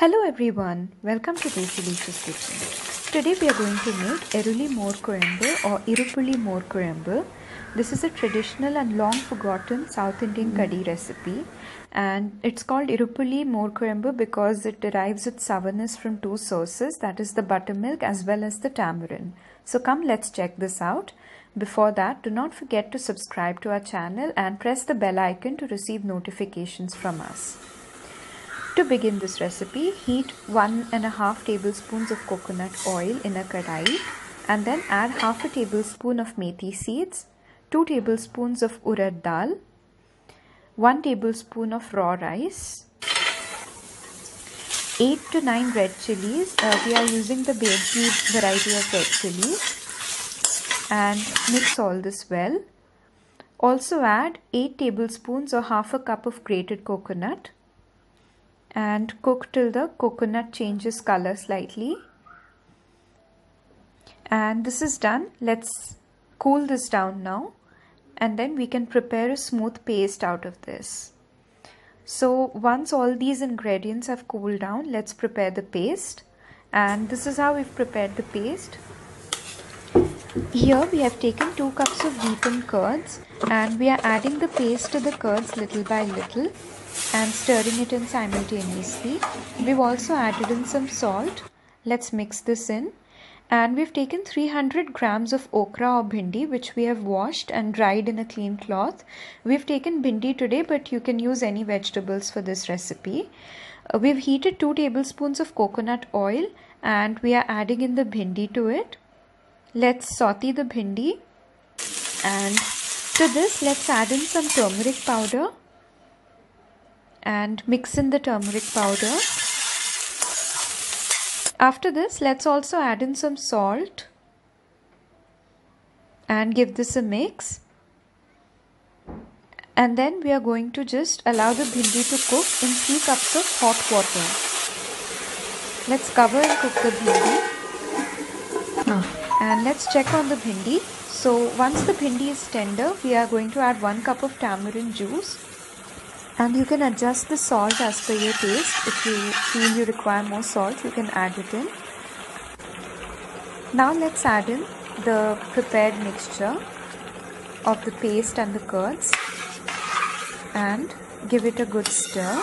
Hello everyone, welcome to Desilicious Kitchen. Today we are going to make Eruli More Kuzhambu or Irupuli More Kuzhambu. This is a traditional and long forgotten South Indian hmm. curry recipe and it's called Irupuli More Kuzhambu because it derives its sourness from two sources that is the buttermilk as well as the tamarind. So come let's check this out. Before that, do not forget to subscribe to our channel and press the bell icon to receive notifications from us. To begin this recipe, heat one and a half tablespoons of coconut oil in a kadai and then add half a tablespoon of methi seeds, 2 tablespoons of urad dal, 1 tablespoon of raw rice, 8 to 9 red chilies. Uh, we are using the Bedki variety of red chilies and mix all this well. Also add 8 tablespoons or half a cup of grated coconut and cook till the coconut changes color slightly. And this is done. Let's cool this down now. And then we can prepare a smooth paste out of this. So once all these ingredients have cooled down let's prepare the paste. And this is how we've prepared the paste. Here we have taken 2 cups of beaten curds. And we are adding the paste to the curds little by little and stirring it in simultaneously. We've also added in some salt. Let's mix this in. And we've taken 300 grams of okra or bhindi which we have washed and dried in a clean cloth. We've taken bhindi today but you can use any vegetables for this recipe. Uh, we've heated 2 tablespoons of coconut oil and we are adding in the bhindi to it. Let's saute the bhindi and to this let's add in some turmeric powder and mix in the turmeric powder. After this let's also add in some salt and give this a mix and then we are going to just allow the bhindi to cook in 3 cups of hot water. Let's cover and cook the bhindi. Oh and let's check on the bhindi so once the bhindi is tender we are going to add 1 cup of tamarind juice and you can adjust the salt as per your taste. If you feel you require more salt you can add it in. Now let's add in the prepared mixture of the paste and the curds and give it a good stir.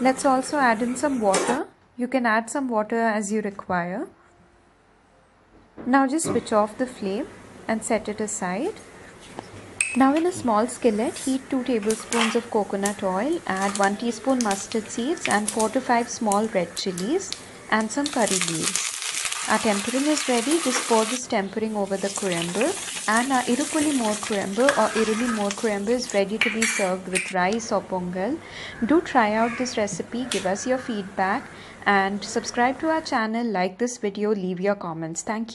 Let's also add in some water. You can add some water as you require. Now just switch off the flame and set it aside. Now in a small skillet, heat 2 tablespoons of coconut oil, add 1 teaspoon mustard seeds and 4 to 5 small red chilies and some curry leaves. Our tempering is ready, just pour this tempering over the kuzhambu and our irupuli more kuzhambu or iruli more kuzhambu is ready to be served with rice or pongal. Do try out this recipe, give us your feedback and subscribe to our channel, like this video, leave your comments. Thank you.